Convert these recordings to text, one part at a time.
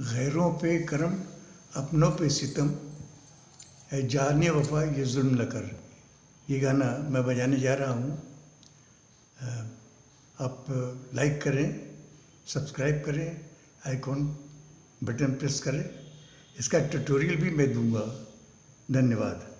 गैरों पे करम, अपनों पे सितम। है जान वफा, ये जुल्म न कर। ये गाना मैं बजाने जा रहा हूँ। आप लाइक करें, सब्सक्राइब करें, आइकॉन बटन प्रेस करें। इसका ट्यूटोरियल भी मैं दूँगा। धन्यवाद।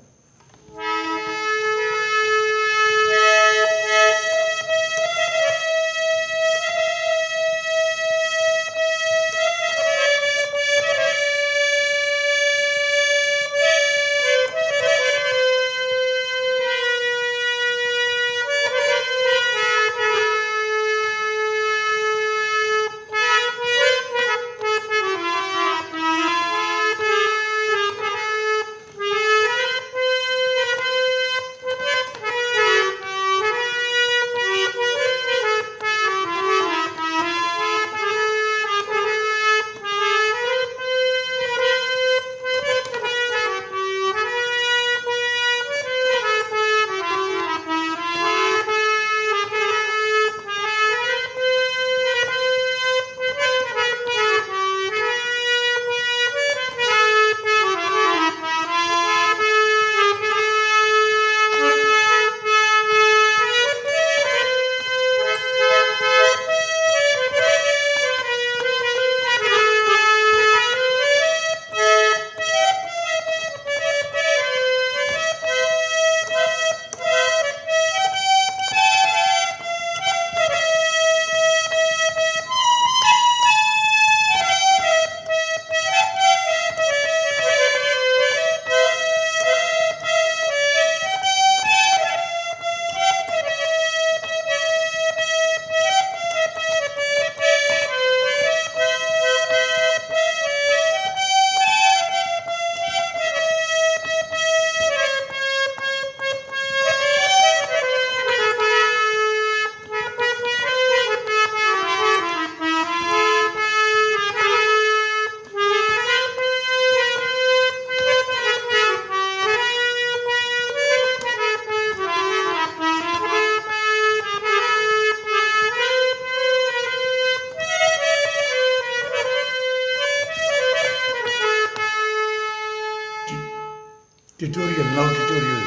ट्यूटोरियल नाउ ट्यूटोरियल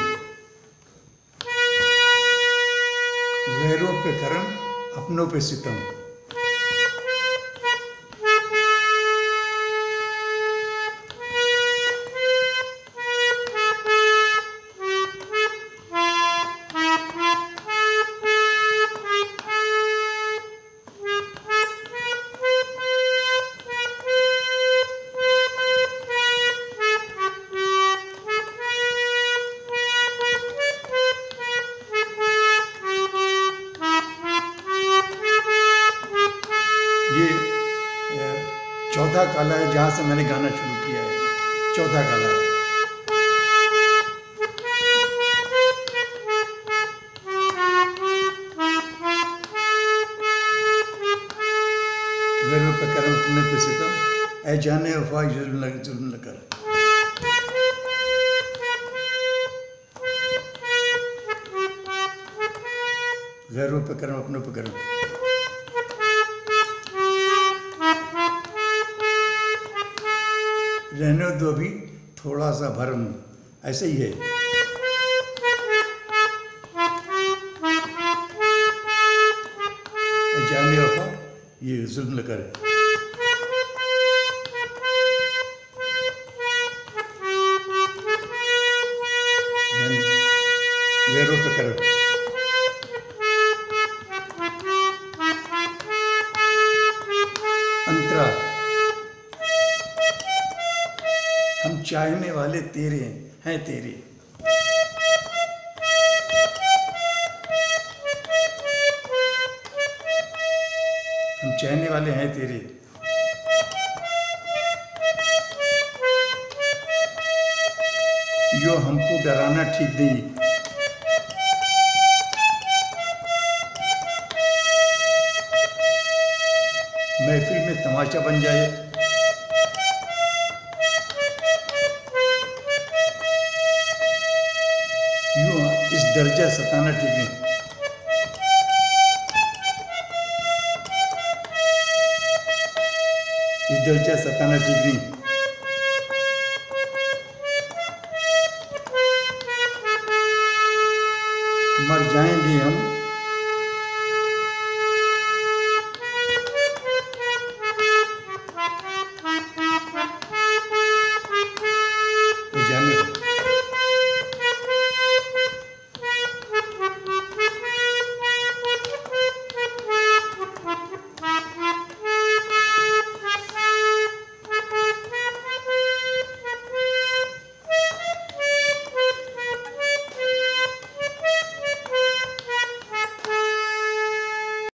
गैरों पे करम अपनों पे सितम ये चौथा काला है जहाँ से मैंने गाना शुरू किया है। चौथा काला है। जाने वफा जुल्म न जुल्म न कर। गैरों पे करम अपनों पे करम रहने दो अभी थोड़ा सा भरम। ऐसे ही है। जाने वफा ये जुल्म कर। करे हम चाहने वाले तेरे हैं तेरे। हम चाहने वाले हैं तेरे। यो हमको डराना ठीक नहीं। महफिल में तमाशा बन जाए। दर्जा सताना ठीक इस सिद्धरचा सताना ठीक नहीं। मर जाएँगे हम।